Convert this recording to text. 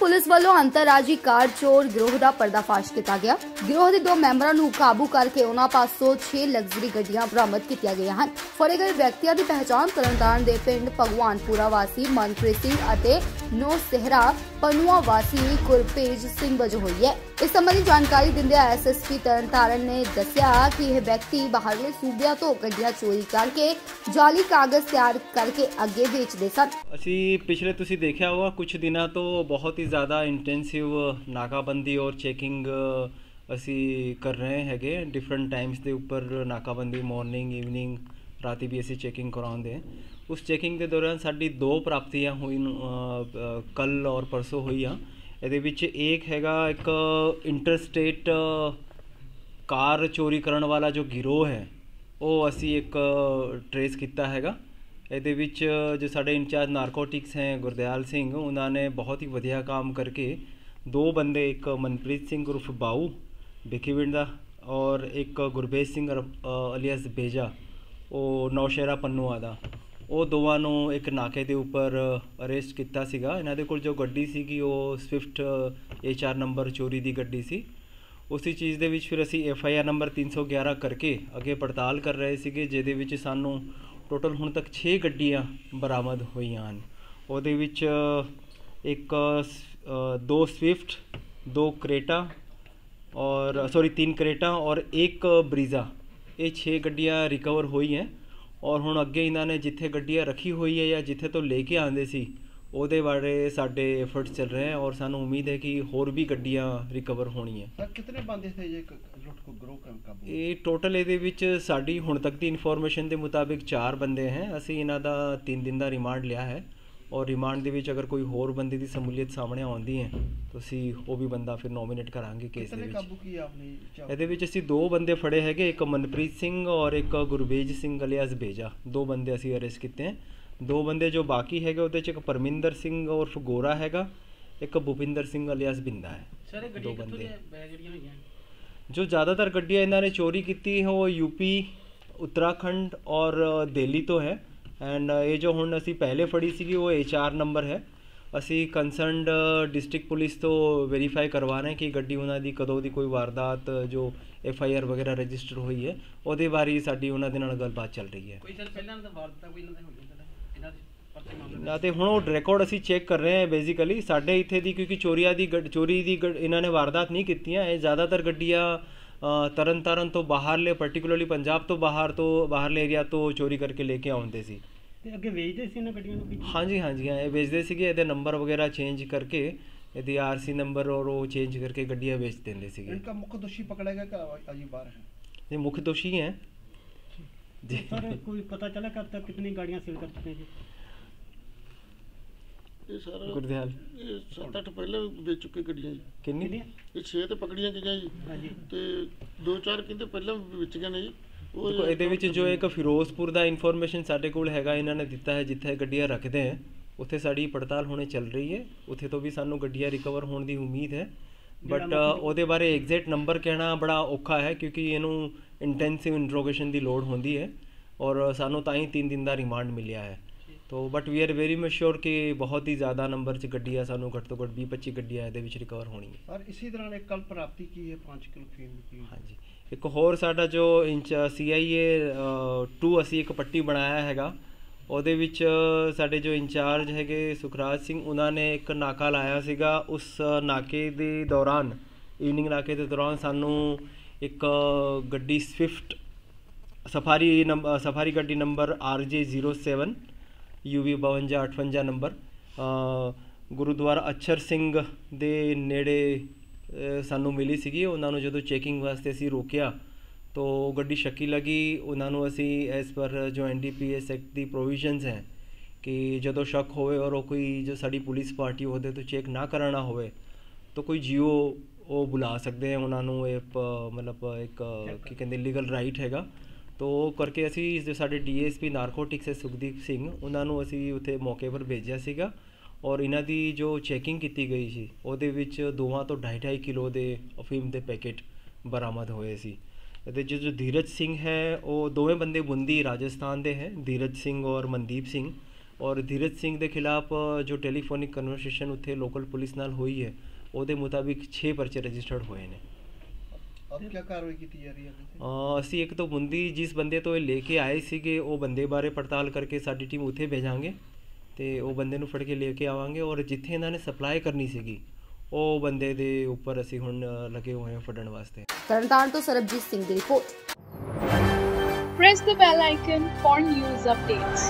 Police ਵੱਲੋਂ ਅੰਤਰਰਾਜੀ ਕਾਰ ਚੋਰ ਗਰੋਹ ਦਾ ਪਰਦਾਫਾਸ਼ ਕੀਤਾ ਗਿਆ। ਗਿਰੋਹ ਦੇ ਦੋ ਮੈਂਬਰਾਂ ਨੂੰ ਕਾਬੂ ਕਰਕੇ ਉਹਨਾਂ ਪਾਸੋਂ 6 ਲਗਜ਼ਰੀ ਗੱਡੀਆਂ ਬਰਾਮਦ ਕੀਤੀਆਂ ਗਈਆਂ ਹਨ। ਫੜੇ ਗਏ ਵਿਅਕਤੀਆਂ ਦੀ ਪਹਿਚਾਣ ਤਰਨਤਾਰਨ ਦੇ ਪਿੰਡ ਭਗਵਾਨਪੁਰਾ ਵਾਸੀ ਮਨਪ੍ਰੀਤ ਸਿੰਘ ਅਤੇ ਨੋ ਸਹਿਰਾ ਪਨੂਆ ਵਾਸੀ ਗੁਰਪੇਜ ਸਿੰਘ ਵਜੋਂ ਹੋਈ ਹੈ। ਇਸ ਸੰਬੰਧੀ ਜਾਣਕਾਰੀ ਦਿੰਦਿਆਂ ਐਸਐਸਪੀ ਤਰਨਤਾਰਨ ਨੇ ਦੱਸਿਆ ਕਿ ਇਹ ਵਿਅਕਤੀ ਬਾਹਰਲੇ ਸੂਬਿਆਂ ਤੋਂ ਗੱਡੀਆਂ ਚੋਰੀ ਕਰਕੇ ਜਾਲੀ ਕਾਗਜ਼ ਤਿਆਰ ਕਰਕੇ ਅੱਗੇ ਵੇਚਦੇ ਸਨ। ਅਸੀਂ ਪਿਛਲੇ ਤੁਸੀਂ ਦੇਖਿਆ ਹੋਗਾ ਕੁਝ ਦਿਨਾਂ ਤੋਂ ਬਹੁਤ ਹੀ ਜ਼ਿਆਦਾ ਇੰਟੈਂਸਿਵ ਨਾਕਾਬੰਦੀ ਔਰ ਚੈਕਿੰਗ ਅਸੀਂ ਕਰ ਰਹੇ ਹੈਗੇ। ਡਿਫਰੈਂਟ ਟਾਈਮਸ ਦੇ ਉੱਪਰ ਨਾਕਾਬੰਦੀ ਮਾਰਨਿੰਗ ਈਵਨਿੰਗ ਰਾਤੀ ਵੀ ਅਸੀਂ ਚੈਕਿੰਗ ਕਰਾਉਂਦੇ ਹਾਂ। ਉਸ ਚੈਕਿੰਗ ਦੇ ਦੌਰਾਨ ਸਾਡੀ ਦੋ ਪ੍ਰਾਪਤੀਆਂ ਹੋਈ ਕੱਲ ਔਰ ਪਰਸੋਂ ਹੋਈਆਂ। ਇਹਦੇ ਵਿੱਚ ਇੱਕ ਹੈਗਾ ਇੱਕ ਇੰਟਰਸਟੇਟ ਕਾਰ ਚੋਰੀ ਕਰਨ ਵਾਲਾ ਜੋ ਗਿਰੋਹ ਹੈ, ਉਹ ਅਸੀਂ ਇੱਕ ਟਰੇਸ ਕੀਤਾ ਹੈਗਾ। ਇਹਦੇ ਵਿੱਚ ਜੋ ਸਾਡੇ ਇੰਚਾਰਜ ਨਾਰਕੋਟਿਕਸ ਹੈ, ਗੁਰਦਿਆਲ ਸਿੰਘ, ਉਹਨਾਂ ਨੇ ਬਹੁਤ ਹੀ ਵਧੀਆ ਕੰਮ ਕਰਕੇ ਦੋ ਬੰਦੇ, ਇੱਕ ਮਨਪ੍ਰੀਤ ਸਿੰਘ ਉਰਫ ਬਾਊ ਬਿਕੀਵਿੰਡ ਦਾ ਔਰ ਇੱਕ ਗੁਰਬੇਜ ਸਿੰਘ ਅਲੀਅਸ ਬੇਜਾ, ਉਹ ਨੌਸ਼ੇਰਾ ਪੰਨੂਆ ਦਾ। ਉਹ ਦੋਵਾਂ ਨੂੰ ਇੱਕ ਨਾਕੇ ਦੇ ਉੱਪਰ ਅਰੈਸਟ ਕੀਤਾ ਸੀਗਾ। ਇਹਨਾਂ ਦੇ ਕੋਲ ਜੋ ਗੱਡੀ ਸੀਗੀ, ਉਹ ਸਵਿਫਟ HR ਨੰਬਰ ਚੋਰੀ ਦੀ ਗੱਡੀ ਸੀ। ਉਸੇ ਚੀਜ਼ ਦੇ ਵਿੱਚ ਫਿਰ ਅਸੀਂ ਐਫ ਆਈ ਆਰ ਨੰਬਰ 311 ਕਰਕੇ ਅੱਗੇ ਪੜਤਾਲ ਕਰ ਰਹੇ ਸੀਗੇ, ਜਿਹਦੇ ਵਿੱਚ ਸਾਨੂੰ ਟੋਟਲ ਹੁਣ ਤੱਕ 6 ਗੱਡੀਆਂ ਬਰਾਮਦ ਹੋਈਆਂ ਹਨ। ਉਹਦੇ ਵਿੱਚ ਇੱਕ ਦੋ ਸਵਿਫਟ, ਦੋ ਕ੍ਰੇਟਾ ਔਰ, ਸੌਰੀ, ਤਿੰਨ ਕ੍ਰੇਟਾ ਔਰ ਇੱਕ ਬਰੀਜ਼ਾ। ਇਹ 6 ਗੱਡੀਆਂ ਰਿਕਵਰ ਹੋਈ ਹੈ ਔਰ ਹੁਣ ਅੱਗੇ ਇਹਨਾਂ ਨੇ ਜਿੱਥੇ ਗੱਡੀਆਂ ਰੱਖੀ ਹੋਈ ਹੈ ਜਾਂ ਜਿੱਥੇ ਤੋਂ ਲੈ ਕੇ ਆਉਂਦੇ ਸੀ ਉਹਦੇ ਬਾਰੇ ਸਾਡੇ ਐਫਰਟਸ ਚੱਲ ਰਹੇ ਹਨ ਔਰ ਸਾਨੂੰ ਉਮੀਦ ਹੈ ਕਿ ਹੋਰ ਵੀ ਗੱਡੀਆਂ ਰਿਕਵਰ ਹੋਣੀਆਂ। ਸਰ ਕਿੰਨੇ ਬੰਦੇ ਥੇ ਜੇ ਲੁੱਟ ਕੋ ਗਰੋ ਕਾਬੂ ਇਹ ਟੋਟਲ ਇਹਦੇ ਵਿੱਚ ਸਾਡੀ ਹੁਣ ਤੱਕ ਦੀ ਇਨਫੋਰਮੇਸ਼ਨ ਦੇ ਮੁਤਾਬਿਕ 4 ਬੰਦੇ ਹੈ। ਅਸੀਂ ਇਹਨਾਂ ਦਾ 3 ਦਿਨ ਦਾ ਰਿਮਾਂਡ ਲਿਆ ਹੈ ਔਰ ਰਿਮਾਂਡ ਦੇ ਵਿੱਚ ਅਗਰ ਕੋਈ ਹੋਰ ਬੰਦੇ ਦੀ ਸਮੂਲੀਅਤ ਸਾਹਮਣੇ ਆਉਂਦੀ ਹੈ ਤਾਂ ਅਸੀਂ ਉਹ ਵੀ ਬੰਦਾ ਫਿਰ ਨੋਮੀਨੇਟ ਕਰਾਂਗੇ ਕੇਸ ਦੇ ਵਿੱਚ। ਕਾਬੂ ਕੀ ਆਪਨੇ ਇਹਦੇ ਵਿੱਚ ਅਸੀਂ ਦੋ ਬੰਦੇ ਫੜੇ ਹੈਗੇ ਇੱਕ ਮਨਪ੍ਰੀਤ ਸਿੰਘ ਔਰ ਇੱਕ ਗੁਰਬੇਜ ਸਿੰਘ ਅਲਿਆਸ ਬੇਜਾ। ਦੋ ਬੰਦੇ ਅਸੀਂ ਅਰੈਸਟ ਕੀਤੇ ਹਨ ਦੋ ਬੰਦੇ ਜੋ ਬਾਕੀ ਹੈਗੇ ਉਹਦੇ ਚ ਇੱਕ ਪਰਮਿੰਦਰ ਸਿੰਘ ਔਰ ਗੋਰਾ ਹੈਗਾ ਇੱਕ ਭੁਪਿੰਦਰ ਸਿੰਘ ਅਲਿਆਸ ਬਿੰਦਾ ਹੈ। ਸਾਰੇ ਦੋ ਗੱਡੀਆਂ ਕਿੱਥੋਂ ਬੰਦੇ। ਦੀਆਂ ਬੈਗ ਜਿਹੜੀਆਂ ਹੋਈਆਂ? ਜੋ ਜ਼ਿਆਦਾਤਰ ਗੱਡੀਆਂ ਇਹਨਾਂ ਨੇ ਚੋਰੀ ਕੀਤੀ ਹੈ ਉਹ ਯੂਪੀ ਉੱਤਰਾਖੰਡ ਔਰ ਦਿੱਲੀ ਤੋਂ ਹੈ। ਐਂਡ ਇਹ ਜੋ ਹੁਣ ਅਸੀਂ ਪਹਿਲੇ ਫੜੀ ਸੀਗੀ ਉਹ HR ਨੰਬਰ ਹੈ। ਅਸੀਂ ਕੰਸਰਨਡ ਡਿਸਟ੍ਰਿਕਟ ਪੁਲਿਸ ਤੋਂ ਵੈਰੀਫਾਈ ਕਰਵਾ ਰਹੇ ਕਿ ਗੱਡੀ ਉਹਨਾਂ ਦੀ ਕਦੋਂ ਦੀ ਕੋਈ ਵਾਰਦਾਤ ਜੋ FIR ਵਗੈਰਾ ਰਜਿਸਟਰ ਹੋਈ ਹੈ ਉਹਦੇ ਬਾਰੇ ਸਾਡੀ ਉਹਨਾਂ ਦੇ ਨਾਲ ਗੱਲਬਾਤ ਚੱਲ ਰਹੀ ਹੈ। ਕੋਈ ਸਰ ਪਹਿਲਾਂ ਤਾਂ ਵਾਰਤਾ ਕੋਈ ਇਹਨਾਂ ਦੇ ਹੋਈ ਪਰਚੇ ਮਾਮਲੇ ਨਾ ਤੇ ਹੁਣ ਉਹ ਰਿਕਾਰਡ ਅਸੀਂ ਚੈੱਕ ਕਰ ਰਹੇ ਹਾਂ ਬੇਸਿਕਲੀ ਸਾਡੇ ਇੱਥੇ ਦੀ ਕਿਉਂਕਿ ਚੋਰੀਆਂ ਦੀ ਗੱਡ- ਚੋਰੀ ਦੀ ਗੱਡ- ਇਹਨਾਂ ਨੇ ਵਾਰਦਾਤ ਨਹੀਂ ਕੀਤੀਆਂ ਇਹ ਜ਼ਿਆਦਾਤਰ ਗੱਡੀਆਂ ਅ, ਤਰਨ ਤਾਰਨ ਤੋਂ ਬਾਹਰਲੇ ਪਾਰਟਿਕੂਲਰਲੀ ਪੰਜਾਬ ਤੋਂ ਬਾਹਰ ਤੋਂ ਬਾਹਰਲੇ ਏਰੀਆ ਤੋਂ ਚੋਰੀ ਕਰਕੇ ਲੈ ਕੇ ਆਉਂਦੇ ਸੀ ਤੇ ਅੱਗੇ ਵੇਚਦੇ ਸੀ ਇਹਨਾਂ ਗੱਡੀਆਂ ਨੂੰ ਹਾਂਜੀ ਹਾਂਜੀ ਹਾਂ, ਇਹ ਵੇਚਦੇ ਸੀਗੇ ਇਹਦੇ ਨੰਬਰ ਵਗੈਰਾ ਚੇਂਜ ਕਰਕੇ ਇਹਦੀ ਆਰਸੀ ਨੰਬਰ ਔਰ ਉਹ ਚੇਂਜ ਕਰਕੇ ਗੱਡੀਆਂ ਵੇਚ ਦਿੰਦੇ ਸੀਗੇ इनका मुख्य दोषी पकड़ा गया क्या अजीब बार है ਇਹ ਮੁੱਖ ਦੋਸ਼ੀ ਹੈ ਜੀ सर कोई पता चला कब तक कितनी गाड़ियां सेल कर चुके हैं जी ਇਹ ਸਾਰਾ ਗੁਰਦਿਆਲ। ਇਹ ਸੱਤ ਅੱਠ ਪਹਿਲਾਂ ਵੀ ਵੇਚ ਚੁੱਕੇ ਗੱਡੀਆਂ ਜੀ। ਕਿੰਨੀ ਇਹ 6 ਤੇ ਪਕੜੀਆਂ ਗਈਆਂ ਜੀ। हाँ जी ਤੇ ਦੋ ਚਾਰ ਕਹਿੰਦੇ ਪਹਿਲਾਂ ਵੀ ਵਿਚ ਗਏ ਨੇ ਜੀ। ਉਹ ਦੇਖੋ ਇਹਦੇ ਵਿੱਚ ਜੋ ਇੱਕ ਫਿਰੋਜ਼ਪੁਰ ਦਾ ਇਨਫੋਰਮੇਸ਼ਨ ਸਾਡੇ ਕੋਲ ਹੈਗਾ ਇਹਨਾਂ ਨੇ ਦਿੱਤਾ ਹੈ ਜਿੱਥੇ ਗੱਡੀਆਂ ਰੱਖਦੇ ਹੈ। ਉੱਥੇ ਸਾਡੀ ਪੜਤਾਲ ਹੋਣੇ ਚੱਲ ਰਹੀ ਹੈ। ਉੱਥੇ ਤੋਂ ਵੀ ਸਾਨੂੰ ਗੱਡੀਆਂ ਰਿਕਵਰ ਹੋਣ ਦੀ ਉਮੀਦ ਹੈ। ਬਟ ਉਹਦੇ ਬਾਰੇ ਐਗਜ਼ੈਕਟ ਨੰਬਰ ਕਹਿਣਾ ਬੜਾ ਔਖਾ ਹੈ ਕਿਉਂਕਿ ਇਹਨੂੰ ਇੰਟੈਂਸਿਵ ਇੰਟਰੋਗੇਸ਼ਨ ਦੀ ਲੋੜ ਹੁੰਦੀ ਹੈ। ਔਰ ਸਾਨੂੰ ਤਾਂ ਹੀ 3 ਦਿਨ ਦਾ ਰਿਮਾਂਡ ਮਿਲਿਆ ਹੈ। ਤੋ but we are very much ਕਿ ਬਹੁਤ ਹੀ ਜ਼ਿਆਦਾ ਨੰਬਰ 'ਚ ਗੱਡੀਆਂ ਸਾਨੂੰ ਘੱਟ ਤੋਂ ਘੱਟ 20-25 ਗੱਡੀਆਂ ਇਹਦੇ ਵਿੱਚ ਰਿਕਵਰ ਹੋਣਗੀਆਂ। ਔਰ ਇਸੇ ਤਰ੍ਹਾਂ ਨੇ ਕੱਲ ਪ੍ਰਾਪਤੀ ਕੀ ਹੈ? 5 ਕਿਲੋ ਫੀਮ ਦੀ ਹਾਂਜੀ। ਇੱਕ ਹੋਰ ਸਾਡਾ ਜੋ ਇੰਚ ਸੀਆਈਏ 2 ਅਸੀਂ ਇੱਕ ਪੱਟੀ ਬਣਾਇਆ ਹੈਗਾ। ਉਹਦੇ ਵਿੱਚ ਸਾਡੇ ਜੋ ਇੰਚਾਰਜ ਹੈਗੇ ਸੁਖਰਾਜ ਸਿੰਘ ਉਹਨਾਂ ਨੇ ਇੱਕ ਨਾਕਾ ਲਾਇਆ ਸੀਗਾ। ਉਸ ਨਾਕੇ ਦੇ ਦੌਰਾਨ ਈਵਨਿੰਗ ਨਾਕੇ ਦੇ ਦੌਰਾਨ ਸਾਨੂੰ ਇੱਕ ਗੱਡੀ ਸਵਿਫਟ ਸਫਾਰੀ ਨੰਬਰ ਸਫਾਰੀ ਗੱਡੀ number RJ07 UV 5258 number. Gurdwara Achhar Singh ਦੇ ਨੇੜੇ ਸਾਨੂੰ ਮਿਲੀ ਸੀਗੀ। ਉਹਨਾਂ ਨੂੰ ਜਦੋਂ ਚੈਕਿੰਗ ਵਾਸਤੇ ਅਸੀਂ ਰੋਕਿਆ, ਤੋ ਉਹ ਗੱਡੀ ਸ਼ੱਕੀ ਲੱਗੀ। ਉਹਨਾਂ ਨੂੰ ਅਸੀਂ ਐਸ ਪਰ ਜੋ ਐਨਡੀਪੀਐਸ ਐਕਟ ਦੀ ਪ੍ਰੋਵੀਜ਼ਨਸ ਹੈ ਕਿ ਜਦੋਂ ਸ਼ੱਕ ਹੋਵੇ ਔਰ ਉਹ ਕੋਈ ਜੋ ਸਾਡੀ ਪੁਲਿਸ ਪਾਰਟੀ ਉਹਦੇ ਤੋਂ ਚੈੱਕ ਨਾ ਕਰਾਣਾ ਹੋਵੇ, ਤਾਂ ਕੋਈ ਜੀਓ ਉਹ ਬੁਲਾ ਸਕਦੇ ਆ। ਉਹਨਾਂ ਨੂੰ ਇਹ ਪ- ਮਤਲਬ ਇੱਕ ਕੀ ਕਹਿੰਦੇ ਲੀਗਲ ਰਾਈਟ ਹੈਗਾ। ਤੋ ਉਹ ਕਰਕੇ ਅਸੀਂ ਜੋ ਸਾਡੇ ਡੀਐਸਪੀ ਨਾਰਕੋਟਿਕਸ ਹੈ ਸੁਖਦੀਪ ਸਿੰਘ, ਉਹਨਾਂ ਨੂੰ ਅਸੀਂ ਉੱਥੇ ਮੌਕੇ ਪਰ ਭੇਜਿਆ ਸੀਗਾ। ਔਰ ਇਹਨਾਂ ਦੀ ਜੋ ਚੈਕਿੰਗ ਕੀਤੀ ਗਈ ਸੀ, ਉਹਦੇ ਵਿੱਚ ਦੋਵਾਂ ਤੋਂ 2.5 ਕਿਲੋ ਦੇ ਅਫੀਮ ਦੇ ਪੈਕੇਟ ਬਰਾਮਦ ਹੋਏ ਸੀ। ਇਹਦੇ ਜੋ ਧੀਰਜ ਸਿੰਘ ਹੈ, ਉਹ ਦੋਵੇਂ ਬੰਦੇ ਬੁੰਦੀ ਰਾਜਸਥਾਨ ਦੇ ਹੈ, ਧੀਰਜ ਸਿੰਘ ਔਰ ਮਨਦੀਪ ਸਿੰਘ। ਔਰ ਧੀਰਜ ਸਿੰਘ ਦੇ ਖਿਲਾਫ ਜੋ ਟੈਲੀਫੋਨਿਕ ਕਨਵਰਸੇਸ਼ਨ ਉੱਥੇ ਲੋਕਲ ਪੁਲਿਸ ਨਾਲ ਹੋਈ ਹੈ, ਉਹਦੇ ਮੁਤਾਬਿਕ 6 ਪਰਚੇ ਰਜਿਸਟਰਡ ਹੋਏ ਨੇ। ਅਬ ਕੀ ਕਾਰਵਾਈ ਕੀਤੀ ਜਾ ਰਹੀ ਹੈ ਅਸੀਂ ਇੱਕ ਤੋਂ ਬੁੰਦੀ ਜਿਸ ਬੰਦੇ ਤੋਂ ਇਹ ਲੈ ਕੇ ਆਏ ਸੀਗੇ ਉਹ ਬੰਦੇ ਬਾਰੇ ਪੜਤਾਲ ਕਰਕੇ ਸਾਡੀ ਟੀਮ ਉੱਥੇ ਭੇਜਾਂਗੇ ਤੇ ਉਹ ਬੰਦੇ ਨੂੰ ਫੜ ਕੇ ਲੈ ਕੇ ਆਵਾਂਗੇ ਔਰ ਜਿੱਥੇ ਇਹਨਾਂ ਨੇ ਸਪਲਾਈ ਕਰਨੀ ਸੀਗੀ ਉਹ ਬੰਦੇ ਦੇ ਉੱਪਰ ਅਸੀਂ ਹੁਣ ਲੱਗੇ ਹੋਏ ਹਾਂ ਫੜਨ ਵਾਸਤੇ। ਤਰਨਤਾਰਨ ਤੋਂ ਸਰਬਜੀਤ ਸਿੰਘ ਦੀ report. Press the bell icon for news updates.